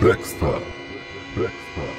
Blackstar. Blackstar.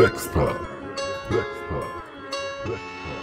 Blackstar. Blackstar. Blackstar.